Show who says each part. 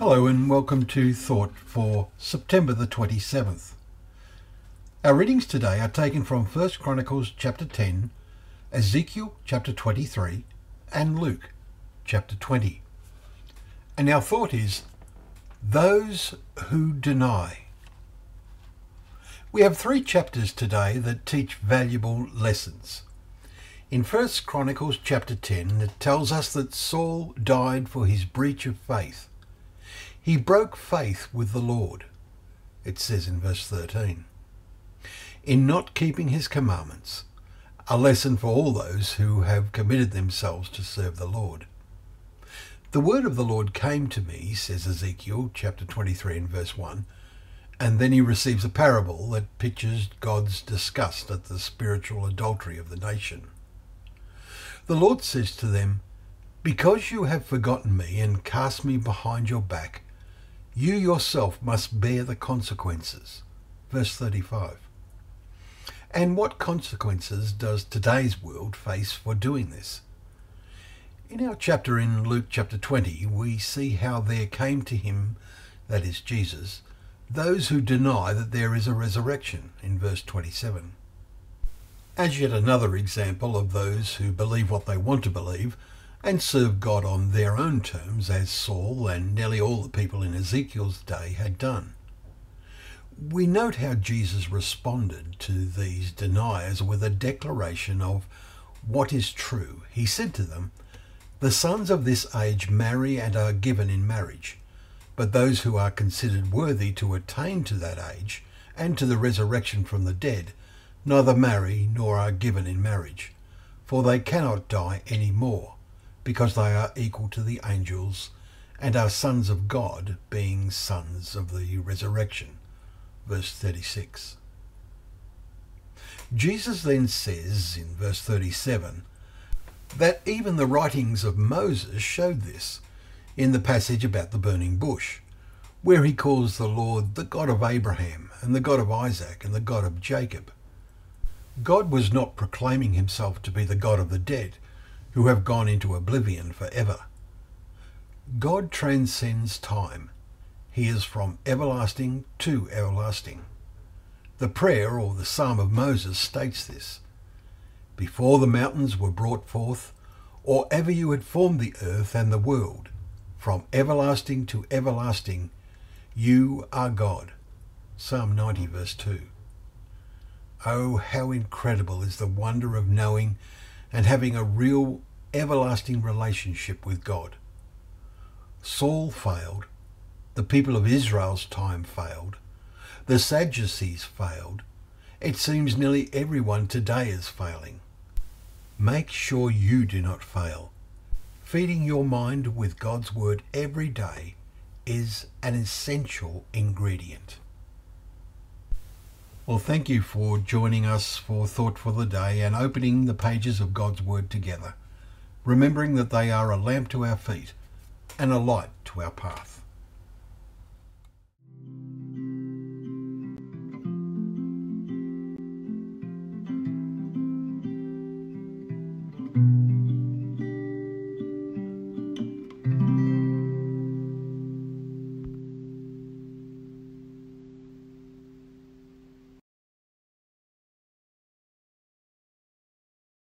Speaker 1: Hello and welcome to Thought for September the 27th. Our readings today are taken from 1 Chronicles chapter 10, Ezekiel chapter 23, and Luke chapter 20. And our thought is those who deny. We have three chapters today that teach valuable lessons. In 1 Chronicles chapter 10, it tells us that Saul died for his breach of faith. He broke faith with the Lord, it says in verse 13, in not keeping his commandments, a lesson for all those who have committed themselves to serve the Lord. The word of the Lord came to me, says Ezekiel chapter 23 and verse 1, and then he receives a parable that pictures God's disgust at the spiritual adultery of the nation. The Lord says to them, Because you have forgotten me and cast me behind your back, you yourself must bear the consequences. Verse 35. And what consequences does today's world face for doing this? In our chapter in Luke chapter 20, we see how there came to him, that is Jesus, those who deny that there is a resurrection, in verse 27. As yet another example of those who believe what they want to believe and serve God on their own terms, as Saul and nearly all the people in Ezekiel's day had done. We note how Jesus responded to these deniers with a declaration of what is true. He said to them, The sons of this age marry and are given in marriage, but those who are considered worthy to attain to that age and to the resurrection from the dead neither marry nor are given in marriage, for they cannot die any more, because they are equal to the angels and are sons of God, being sons of the resurrection. Verse 36. Jesus then says in verse 37 that even the writings of Moses showed this in the passage about the burning bush, where he calls the Lord the God of Abraham and the God of Isaac and the God of Jacob. God was not proclaiming himself to be the God of the dead, who have gone into oblivion forever. God transcends time. He is from everlasting to everlasting. The prayer or the Psalm of Moses states this. Before the mountains were brought forth, or ever you had formed the earth and the world, from everlasting to everlasting, you are God. Psalm 90 verse 2. Oh, how incredible is the wonder of knowing and having a real everlasting relationship with God. Saul failed. The people of Israel's time failed. The Sadducees failed. It seems nearly everyone today is failing. Make sure you do not fail. Feeding your mind with God's Word every day is an essential ingredient. Well, thank you for joining us for Thought for the Day and opening the pages of God's Word together, remembering that they are a lamp to our feet and a light to our path.